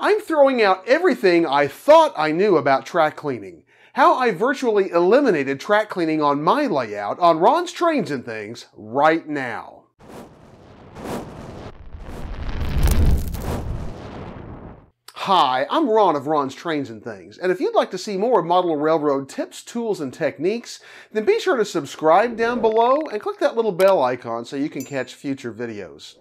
I'm throwing out everything I thought I knew about track cleaning. How I virtually eliminated track cleaning on my layout on Ron's Trains N Things right now. Hi, I'm Ron of Ron's Trains N Things, and if you'd like to see more of model railroad tips, tools, and techniques, then be sure to subscribe down below and click that little bell icon so you can catch future videos.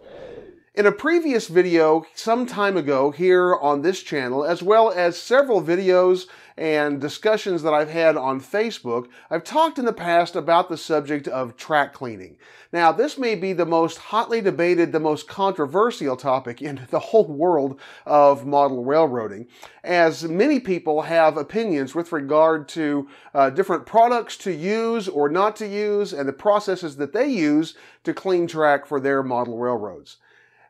In a previous video some time ago here on this channel, as well as several videos and discussions that I've had on Facebook, I've talked in the past about the subject of track cleaning. Now, this may be the most hotly debated, the most controversial topic in the whole world of model railroading, as many people have opinions with regard to uh, different products to use or not to use and the processes that they use to clean track for their model railroads.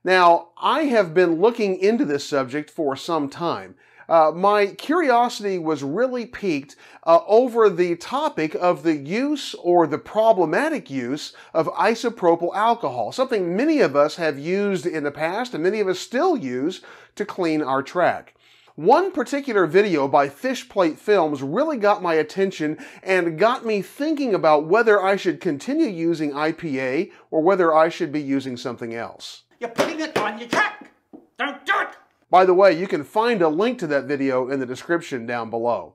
Now, I have been looking into this subject for some time. Uh, my curiosity was really piqued uh, over the topic of the use or the problematic use of isopropyl alcohol, something many of us have used in the past and many of us still use to clean our track. One particular video by Fishplate Films really got my attention and got me thinking about whether I should continue using IPA or whether I should be using something else. You're putting it on your. Don't do it. By the way, you can find a link to that video in the description down below.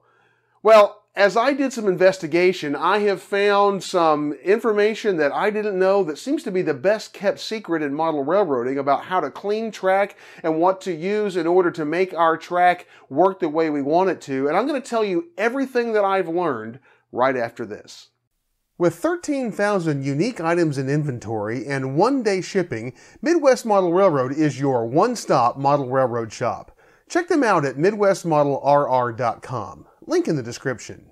Well, as I did some investigation, I have found some information that I didn't know that seems to be the best kept secret in model railroading about how to clean track and what to use in order to make our track work the way we want it to. And I'm going to tell you everything that I've learned right after this. With 13,000 unique items in inventory and one day shipping, Midwest Model Railroad is your one stop model railroad shop. Check them out at MidwestModelRR.com. Link in the description.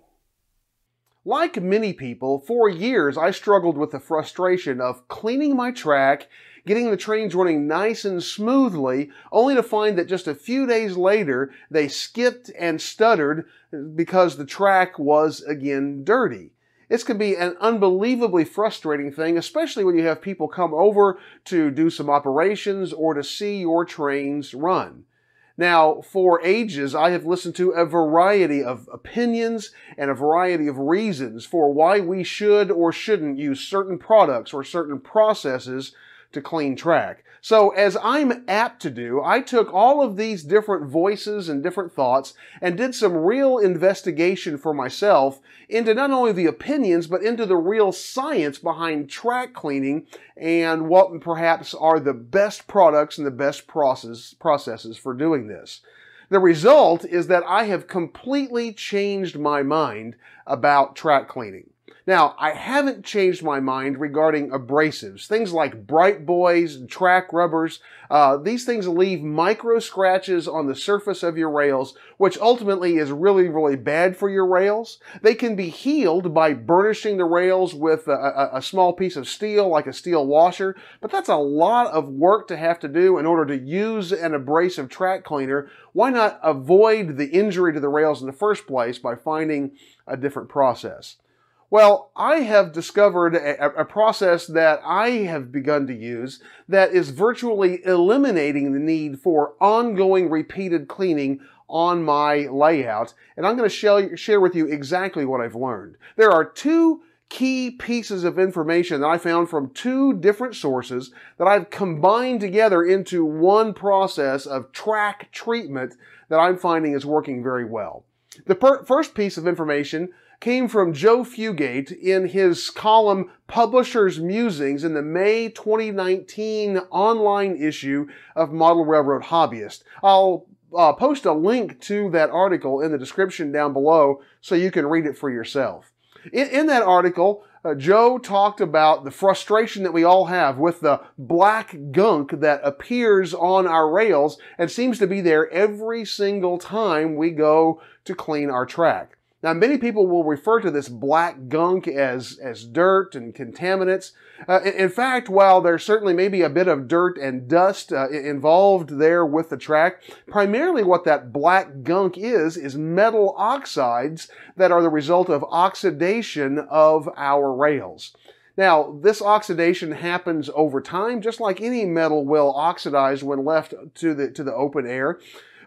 Like many people, for years I struggled with the frustration of cleaning my track, getting the trains running nice and smoothly, only to find that just a few days later they skipped and stuttered because the track was again dirty. This can be an unbelievably frustrating thing, especially when you have people come over to do some operations or to see your trains run. Now, for ages, I have listened to a variety of opinions and a variety of reasons for why we should or shouldn't use certain products or certain processes to clean track. So as I'm apt to do, I took all of these different voices and different thoughts and did some real investigation for myself into not only the opinions, but into the real science behind track cleaning and what perhaps are the best products and the best process, processes for doing this. The result is that I have completely changed my mind about track cleaning. Now, I haven't changed my mind regarding abrasives. Things like Bright Boys and track rubbers, uh, these things leave micro scratches on the surface of your rails, which ultimately is really, really bad for your rails. They can be healed by burnishing the rails with a, a, a small piece of steel, like a steel washer, but that's a lot of work to have to do in order to use an abrasive track cleaner. Why not avoid the injury to the rails in the first place by finding a different process? Well, I have discovered a, a, process that I have begun to use that is virtually eliminating the need for ongoing repeated cleaning on my layout. And I'm going to share, share with you exactly what I've learned. There are two key pieces of information that I found from two different sources that I've combined together into one process of track treatment that I'm finding is working very well. The first piece of information came from Joe Fugate in his column Publisher's Musings in the May 2019 online issue of Model Railroad Hobbyist. I'll uh, post a link to that article in the description down below so you can read it for yourself. In, in that article, uh, Joe talked about the frustration that we all have with the black gunk that appears on our rails and seems to be there every single time we go to clean our track. Now, many people will refer to this black gunk as, as dirt and contaminants. Uh, in fact, while there certainly may be a bit of dirt and dust uh, involved there with the track, primarily what that black gunk is, is metal oxides that are the result of oxidation of our rails. Now, this oxidation happens over time, just like any metal will oxidize when left to the, to the open air.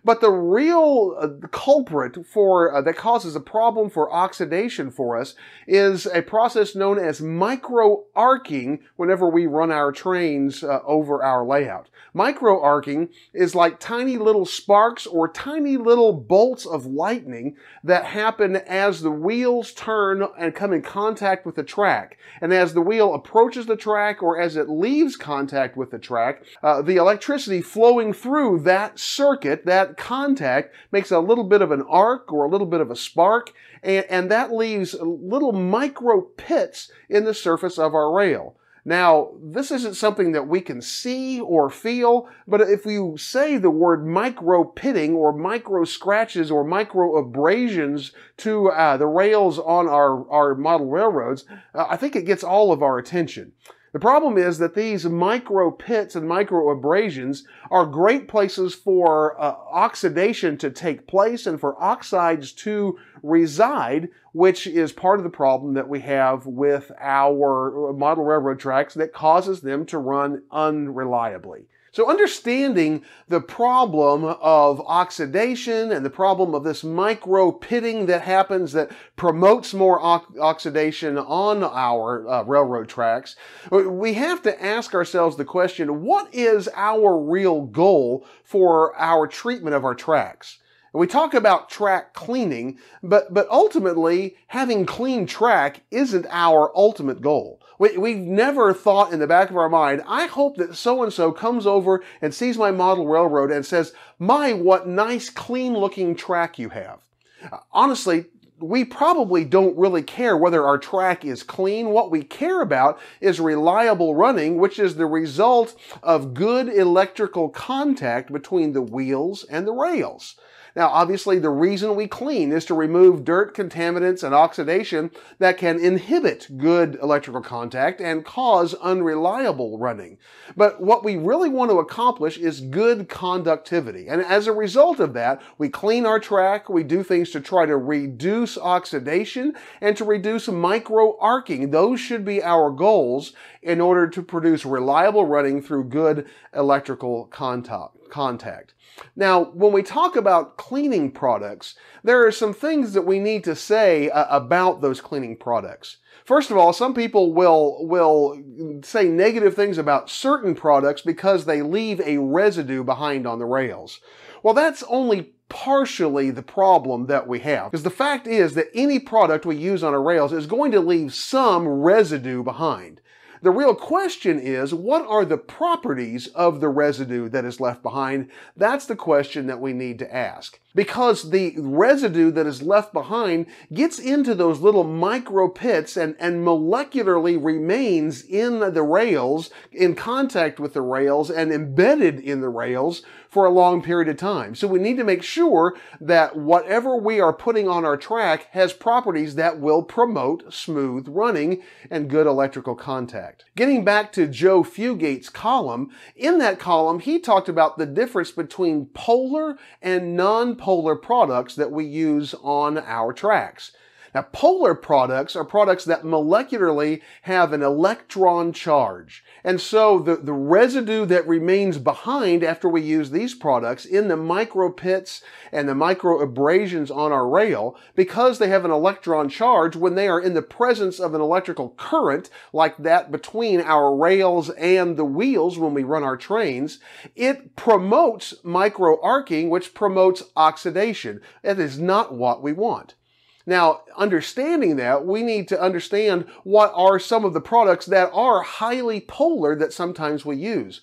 But the real uh, culprit for uh, that causes a problem for oxidation for us is a process known as micro arcing whenever we run our trains uh, over our layout. Micro arcing is like tiny little sparks or tiny little bolts of lightning that happen as the wheels turn and come in contact with the track. And as the wheel approaches the track or as it leaves contact with the track, uh, the electricity flowing through that circuit, that contact, makes a little bit of an arc or a little bit of a spark, and, and that leaves little micro pits in the surface of our rail. Now, this isn't something that we can see or feel, but if you say the word micro pitting or micro scratches or micro abrasions to uh, the rails on our, our model railroads, uh, I think it gets all of our attention. The problem is that these micro pits and micro abrasions are great places for uh, oxidation to take place and for oxides to reside, which is part of the problem that we have with our model railroad tracks that causes them to run unreliably. So understanding the problem of oxidation and the problem of this micro pitting that happens that promotes more oxidation on our uh, railroad tracks, we have to ask ourselves the question, what is our real goal for our treatment of our tracks? We talk about track cleaning, but, but ultimately having clean track isn't our ultimate goal. We, we've never thought in the back of our mind, I hope that so and so comes over and sees my model railroad and says, my, what nice clean looking track you have. Honestly, we probably don't really care whether our track is clean. What we care about is reliable running, which is the result of good electrical contact between the wheels and the rails. Now, obviously, the reason we clean is to remove dirt, contaminants, and oxidation that can inhibit good electrical contact and cause unreliable running. But what we really want to accomplish is good conductivity. And as a result of that, we clean our track, we do things to try to reduce oxidation and to reduce micro arcing. Those should be our goals in order to produce reliable running through good electrical contact contact. Now, when we talk about cleaning products, there are some things that we need to say uh, about those cleaning products. First of all, some people will, will say negative things about certain products because they leave a residue behind on the rails. Well, that's only partially the problem that we have. Because the fact is that any product we use on our rails is going to leave some residue behind. The real question is, what are the properties of the residue that is left behind? That's the question that we need to ask. Because the residue that is left behind gets into those little micro pits and, and molecularly remains in the rails, in contact with the rails, and embedded in the rails for a long period of time. So we need to make sure that whatever we are putting on our track has properties that will promote smooth running and good electrical contact. Getting back to Joe Fugate's column, in that column he talked about the difference between polar and non-polar products that we use on our tracks. Now, polar products are products that molecularly have an electron charge. And so the, the residue that remains behind after we use these products in the micro pits and the micro abrasions on our rail, because they have an electron charge, when they are in the presence of an electrical current like that between our rails and the wheels when we run our trains, it promotes micro arcing, which promotes oxidation. That is not what we want. Now, understanding that, we need to understand what are some of the products that are highly polar that sometimes we use.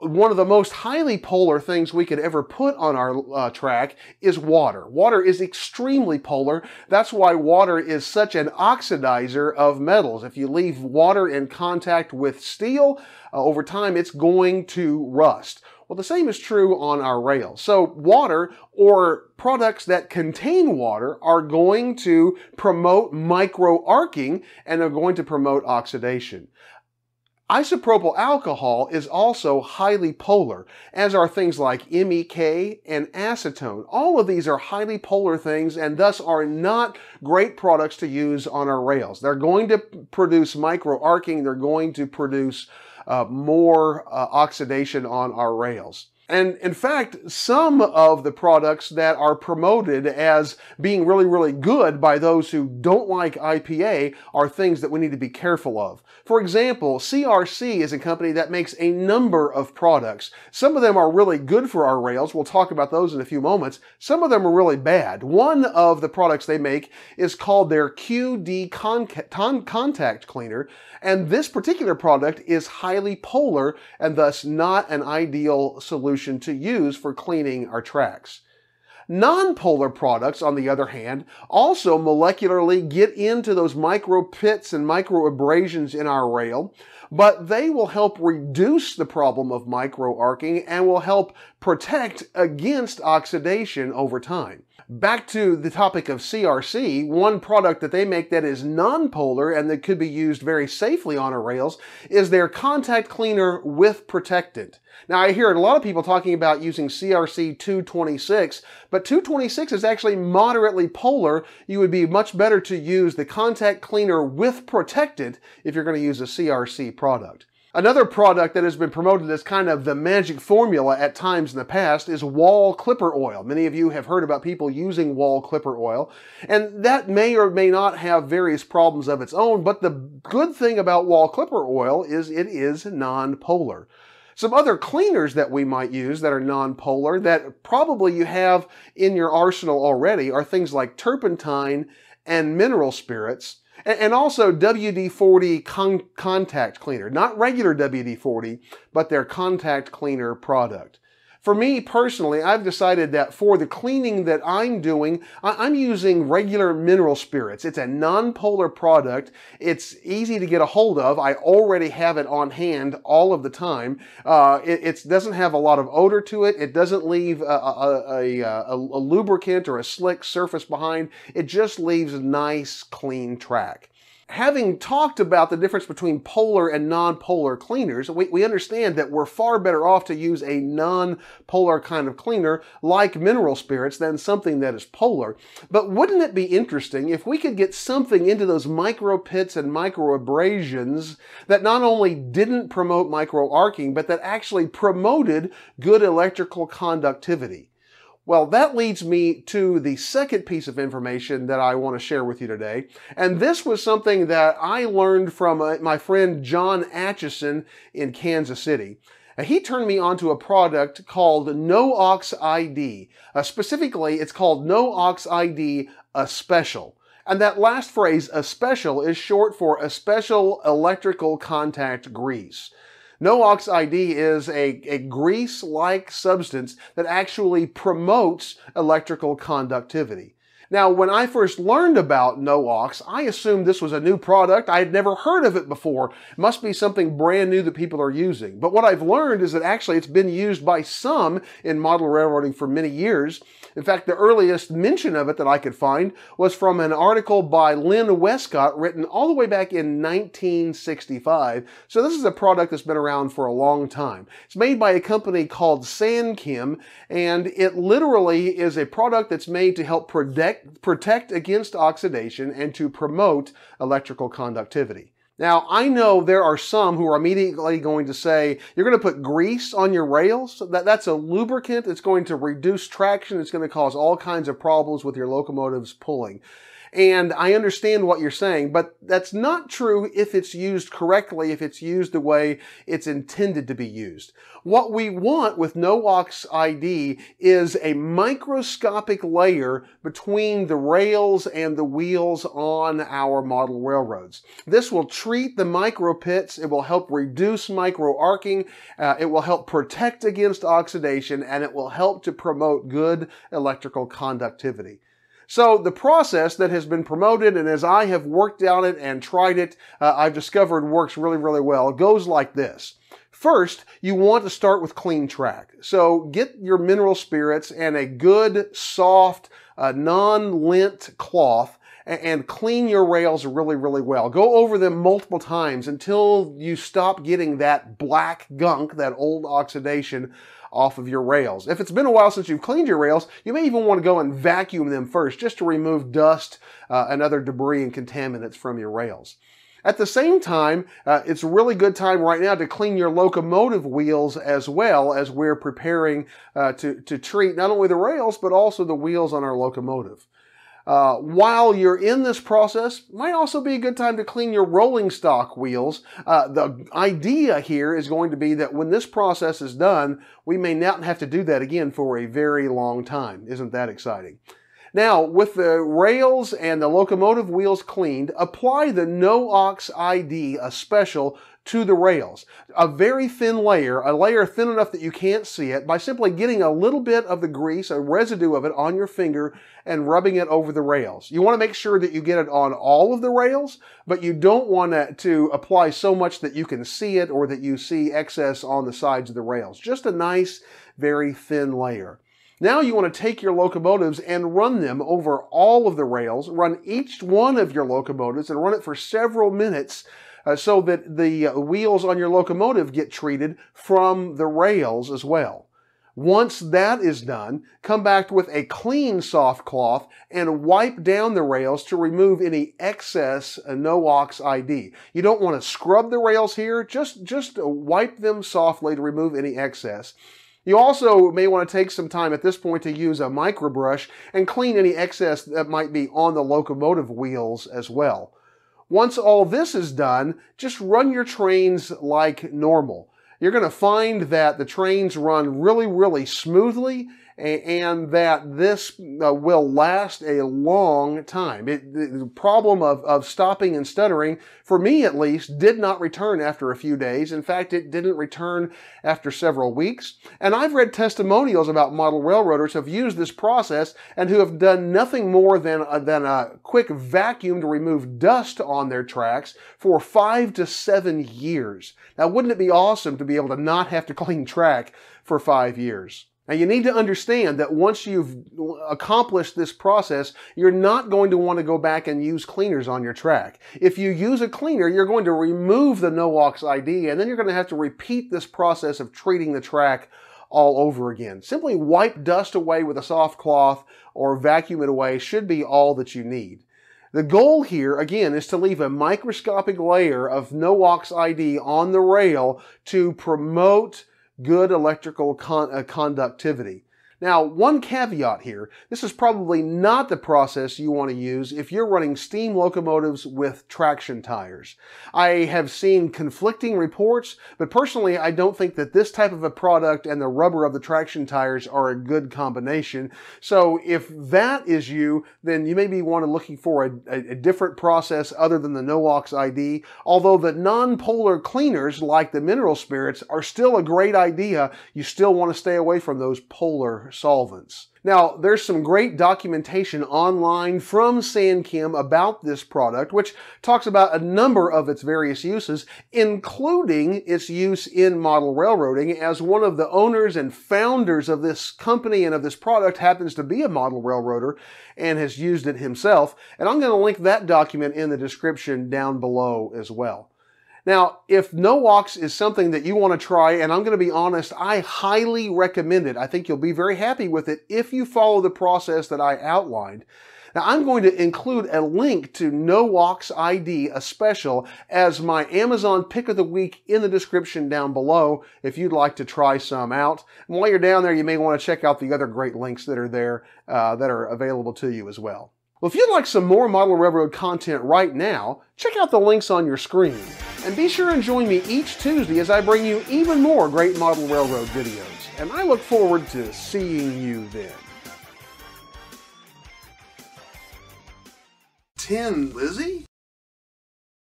One of the most highly polar things we could ever put on our uh, track is water. Water is extremely polar. That's why water is such an oxidizer of metals. If you leave water in contact with steel, uh, over time it's going to rust. Well, the same is true on our rails. So water or products that contain water are going to promote micro arcing and are going to promote oxidation. Isopropyl alcohol is also highly polar, as are things like MEK and acetone. All of these are highly polar things and thus are not great products to use on our rails. They're going to produce micro arcing, they're going to produce more uh, oxidation on our rails. And in fact, some of the products that are promoted as being really, really good by those who don't like IPA are things that we need to be careful of. For example, CRC is a company that makes a number of products. Some of them are really good for our rails. We'll talk about those in a few moments. Some of them are really bad. One of the products they make is called their QD Contact Cleaner, and this particular product is highly polar and thus not an ideal solution to use for cleaning our tracks. Nonpolar products, on the other hand, also molecularly get into those micro pits and micro abrasions in our rail, but they will help reduce the problem of micro arcing and will help protect against oxidation over time. Back to the topic of CRC, one product that they make that is non-polar and that could be used very safely on our rails is their contact cleaner with protectant. Now I hear a lot of people talking about using CRC 226, but 226 is actually moderately polar. You would be much better to use the contact cleaner with protectant if you're going to use a CRC product. Another product that has been promoted as kind of the magic formula at times in the past is Wahl clipper oil. Many of you have heard about people using Wahl clipper oil, and that may or may not have various problems of its own, but the good thing about Wahl clipper oil is it is non-polar. Some other cleaners that we might use that are non-polar that probably you have in your arsenal already are things like turpentine and mineral spirits and also WD-40 con contact cleaner, not regular WD-40, but their contact cleaner product. For me personally, I've decided that for the cleaning that I'm doing, I'm using regular mineral spirits. It's a non-polar product. It's easy to get a hold of. I already have it on hand all of the time. Uh, it, doesn't have a lot of odor to it. It doesn't leave a, a, a, a, lubricant or a slick surface behind. It just leaves a nice, clean track having talked about the difference between polar and non-polar cleaners, we, we understand that we're far better off to use a non-polar kind of cleaner like mineral spirits than something that is polar. But wouldn't it be interesting if we could get something into those micro pits and micro abrasions that not only didn't promote micro arcing, but that actually promoted good electrical conductivity? Well, that leads me to the second piece of information that I want to share with you today. And this was something that I learned from uh, my friend John Atchison in Kansas City. he turned me onto a product called No-Ox ID. Uh, specifically, it's called No-Ox ID A Special. And that last phrase, a special, is short for a special electrical contact grease. No-Ox ID is a, a grease-like substance that actually promotes electrical conductivity. Now, when I first learned about No-Ox, I assumed this was a new product. I had never heard of it before. It must be something brand new that people are using. But what I've learned is that actually it's been used by some in model railroading for many years. In fact, the earliest mention of it that I could find was from an article by Linn Westcott written all the way back in 1965. So this is a product that's been around for a long time. It's made by a company called Sanchem, and it literally is a product that's made to help protect protect, protect against oxidation and to promote electrical conductivity. Now, I know there are some who are immediately going to say, you're going to put grease on your rails? That, that's a lubricant. It's going to reduce traction. It's going to cause all kinds of problems with your locomotives pulling. And I understand what you're saying, but that's not true if it's used correctly, if it's used the way it's intended to be used. What we want with No-Ox ID is a microscopic layer between the rails and the wheels on our model railroads. This will treat the micro pits, it will help reduce micro arcing, uh, it will help protect against oxidation, and it will help to promote good electrical conductivity. So the process that has been promoted, and as I have worked on it and tried it, uh, I've discovered works really, really well. Goes like this. First, you want to start with clean track. So get your mineral spirits and a good, soft, uh, non-lint cloth and clean your rails really, really well. Go over them multiple times until you stop getting that black gunk, that old oxidation off of your rails. If it's been a while since you've cleaned your rails, you may even want to go and vacuum them first just to remove dust uh, and other debris and contaminants from your rails. At the same time, uh, it's a really good time right now to clean your locomotive wheels as well as we're preparing uh, to, to treat not only the rails, but also the wheels on our locomotive. Uh, while you're in this process, might also be a good time to clean your rolling stock wheels. Uh, the idea here is going to be that when this process is done, we may not have to do that again for a very long time. Isn't that exciting? Now, with the rails and the locomotive wheels cleaned, apply the No-Ox ID, a special, to the rails. A very thin layer, a layer thin enough that you can't see it, by simply getting a little bit of the grease, a residue of it on your finger and rubbing it over the rails. You want to make sure that you get it on all of the rails, but you don't want to apply so much that you can see it or that you see excess on the sides of the rails. Just a nice, very thin layer. Now you want to take your locomotives and run them over all of the rails, run each one of your locomotives and run it for several minutes uh, so that the uh, wheels on your locomotive get treated from the rails as well. Once that is done, come back with a clean soft cloth and wipe down the rails to remove any excess uh, No-Ox ID. You don't want to scrub the rails here, just, just wipe them softly to remove any excess. You also may want to take some time at this point to use a microbrush and clean any excess that might be on the locomotive wheels as well. Once all this is done, just run your trains like normal. You're going to find that the trains run really, really smoothly and that this uh, will last a long time. It, the problem of, of stopping and stuttering, for me at least, did not return after a few days. In fact, it didn't return after several weeks. And I've read testimonials about model railroaders who have used this process and who have done nothing more than, uh, than a quick vacuum to remove dust on their tracks for five to seven years. Now, wouldn't it be awesome to be able to not have to clean track for five years? Now you need to understand that once you've accomplished this process, you're not going to want to go back and use cleaners on your track. If you use a cleaner, you're going to remove the No-Ox ID and then you're going to have to repeat this process of treating the track all over again. Simply wipe dust away with a soft cloth or vacuum it away should be all that you need. The goal here, again, is to leave a microscopic layer of No-Ox ID on the rail to promote good electrical con uh, conductivity. Now, one caveat here, this is probably not the process you want to use if you're running steam locomotives with traction tires. I have seen conflicting reports, but personally I don't think that this type of a product and the rubber of the traction tires are a good combination. So if that is you, then you may be wanting looking for a, a, a different process other than the No-Ox ID, although the non-polar cleaners like the mineral spirits are still a great idea. You still want to stay away from those polar solvents. Now, there's some great documentation online from Sanchem about this product, which talks about a number of its various uses, including its use in model railroading, as one of the owners and founders of this company and of this product happens to be a model railroader and has used it himself. And I'm going to link that document in the description down below as well. Now, if No-Ox is something that you want to try, and I'm going to be honest, I highly recommend it. I think you'll be very happy with it if you follow the process that I outlined. Now, I'm going to include a link to No-Ox ID, a special, as my Amazon pick of the week in the description down below if you'd like to try some out. And while you're down there, you may want to check out the other great links that are there uh, that are available to you as well. Well, if you'd like some more Model Railroad content right now, check out the links on your screen. And be sure and join me each Tuesday as I bring you even more great Model Railroad videos. And I look forward to seeing you then. 10, Lizzie?